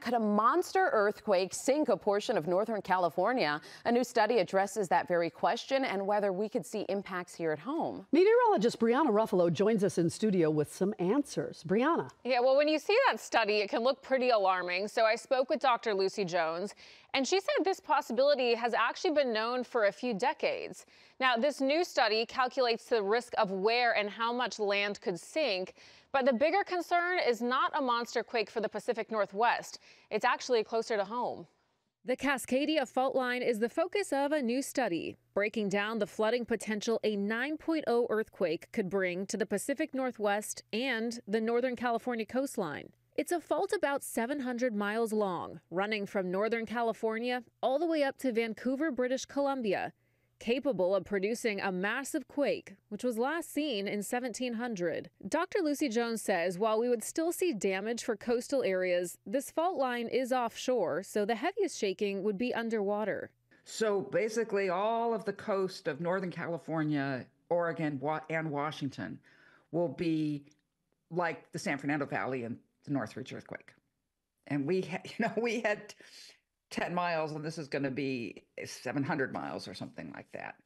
Could a monster earthquake sink a portion of Northern California? A new study addresses that very question and whether we could see impacts here at home. Meteorologist Brianna Ruffalo joins us in studio with some answers. Brianna. Yeah, well, when you see that study, it can look pretty alarming. So I spoke with Dr. Lucy Jones, and she said this possibility has actually been known for a few decades. Now, this new study calculates the risk of where and how much land could sink. But the bigger concern is not a monster quake for the Pacific Northwest. It's actually closer to home. The Cascadia fault line is the focus of a new study, breaking down the flooding potential a 9.0 earthquake could bring to the Pacific Northwest and the Northern California coastline. It's a fault about 700 miles long, running from Northern California all the way up to Vancouver, British Columbia, capable of producing a massive quake, which was last seen in 1700. Dr. Lucy Jones says while we would still see damage for coastal areas, this fault line is offshore, so the heaviest shaking would be underwater. So basically, all of the coast of Northern California, Oregon, and Washington will be like the San Fernando Valley and the Northridge earthquake. And we, ha- you know, we had 10 miles and this is going to be 700 miles or something like that.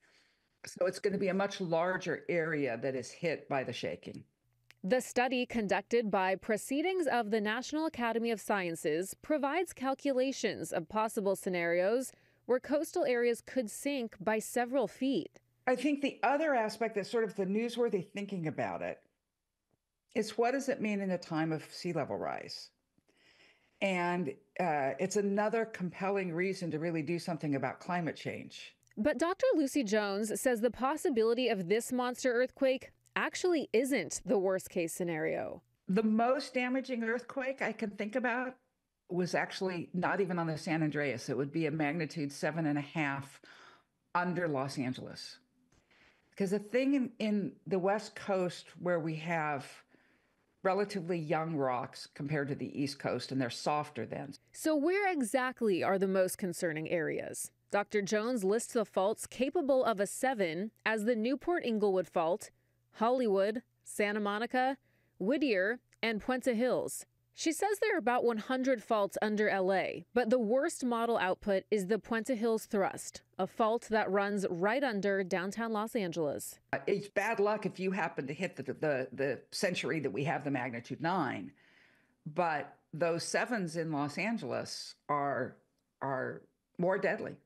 So it's going to be a much larger area that is hit by the shaking. The study conducted by Proceedings of the National Academy of Sciences provides calculations of possible scenarios where coastal areas could sink by several feet. I think the other aspect that's sort of the newsworthy thinking about it is what does it mean in a time of sea level rise? And uh, it's another compelling reason to really do something about climate change. But Dr. Lucy Jones says the possibility of this monster earthquake actually isn't the worst case scenario. The most damaging earthquake I can think about was actually not even on the San Andreas. It would be a magnitude seven and a half under Los Angeles. Because the thing in, in the West Coast where we have relatively young rocks compared to the East Coast, and they're softer then. So, where exactly are the most concerning areas? Dr. Jones lists the faults capable of a 7 as the Newport Inglewood Fault, Hollywood, Santa Monica, Whittier, and Puente Hills. She says there are about 100 faults under LA, but the worst model output is the Puente Hills Thrust, a fault that runs right under downtown Los Angeles. Uh, it's bad luck if you happen to hit the, the, the century that we have the magnitude 9, but those sevens in Los Angeles are, are more deadly.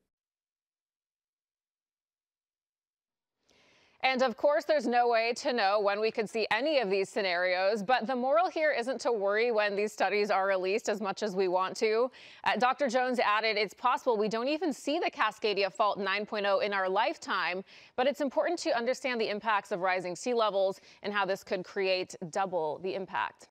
And of course, there's no way to know when we could see any of these scenarios, but the moral here isn't to worry when these studies are released as much as we want to. Uh, Dr. Jones added it's possible we don't even see the Cascadia Fault 9.0 in our lifetime, but it's important to understand the impacts of rising sea levels and how this could create double the impact.